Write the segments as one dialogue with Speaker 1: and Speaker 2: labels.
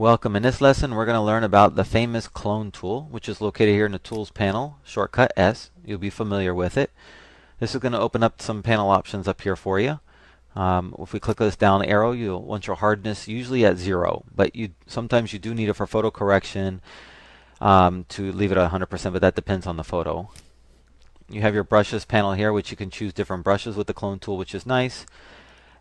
Speaker 1: Welcome. In this lesson, we're going to learn about the famous clone tool, which is located here in the Tools panel, shortcut S. You'll be familiar with it. This is going to open up some panel options up here for you. Um, if we click this down arrow, you'll want your hardness usually at zero, but you sometimes you do need it for photo correction um, to leave it at 100%, but that depends on the photo. You have your brushes panel here, which you can choose different brushes with the clone tool, which is nice.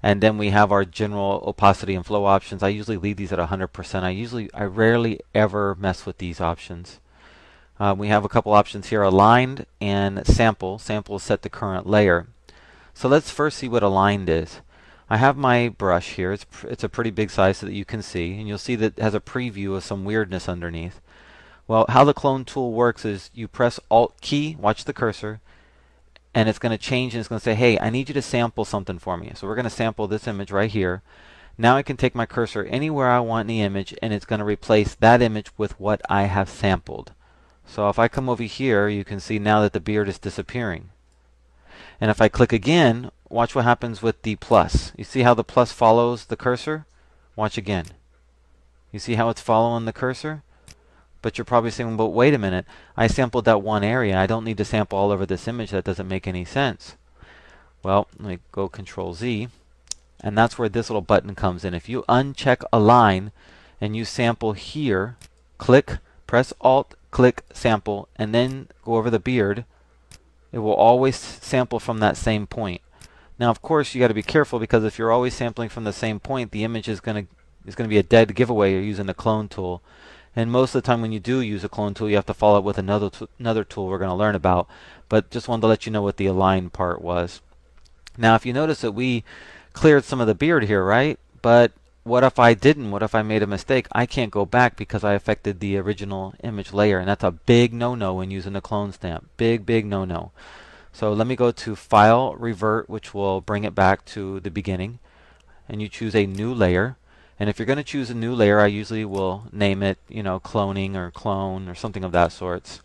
Speaker 1: And then we have our general opacity and flow options. I usually leave these at 100%. I usually, I rarely ever mess with these options. Uh, we have a couple options here, aligned and sample. Sample is set to current layer. So let's first see what aligned is. I have my brush here. It's, it's a pretty big size so that you can see. And you'll see that it has a preview of some weirdness underneath. Well, how the clone tool works is you press Alt key, watch the cursor, and it's going to change and it's going to say, hey, I need you to sample something for me. So we're going to sample this image right here. Now I can take my cursor anywhere I want in the image and it's going to replace that image with what I have sampled. So if I come over here, you can see now that the beard is disappearing. And if I click again, watch what happens with the plus. You see how the plus follows the cursor? Watch again. You see how it's following the cursor? But you're probably saying, but wait a minute, I sampled that one area. I don't need to sample all over this image. That doesn't make any sense. Well, let me go Control Z. And that's where this little button comes in. If you uncheck Align and you sample here, click, press Alt, click Sample, and then go over the beard, it will always sample from that same point. Now, of course, you got to be careful because if you're always sampling from the same point, the image is going to is going to be a dead giveaway. You're using the clone tool. And most of the time when you do use a clone tool, you have to follow it with another, another tool we're going to learn about. But just wanted to let you know what the align part was. Now, if you notice that we cleared some of the beard here, right? But what if I didn't? What if I made a mistake? I can't go back because I affected the original image layer. And that's a big no-no when using the clone stamp. Big, big no-no. So let me go to File, Revert, which will bring it back to the beginning. And you choose a new layer. And if you're going to choose a new layer, I usually will name it, you know, cloning or clone or something of that sorts.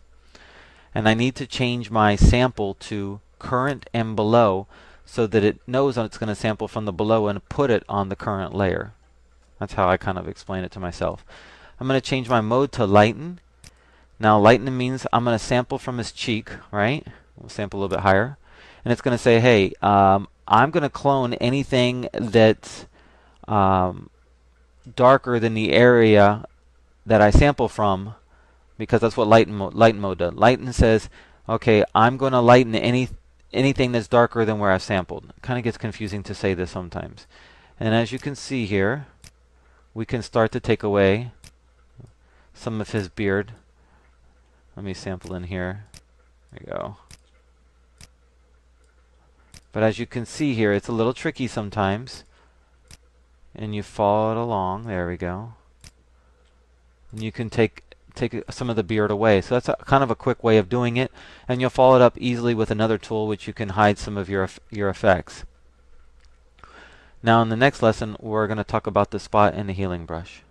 Speaker 1: And I need to change my sample to current and below so that it knows that it's going to sample from the below and put it on the current layer. That's how I kind of explain it to myself. I'm going to change my mode to lighten. Now lighten means I'm going to sample from his cheek, right? We'll sample a little bit higher. And it's going to say, hey, um, I'm going to clone anything that's um, darker than the area that I sample from because that's what lighten, mo mode does. Lighten says, okay, I'm going to lighten any anything that's darker than where I've sampled. Kind of gets confusing to say this sometimes. And as you can see here, we can start to take away some of his beard. Let me sample in here. There we go. But as you can see here, it's a little tricky sometimes and you follow it along. There we go. And you can take take some of the beard away. So that's a, kind of a quick way of doing it, and you'll follow it up easily with another tool which you can hide some of your your effects. Now in the next lesson, we're going to talk about the spot and the healing brush.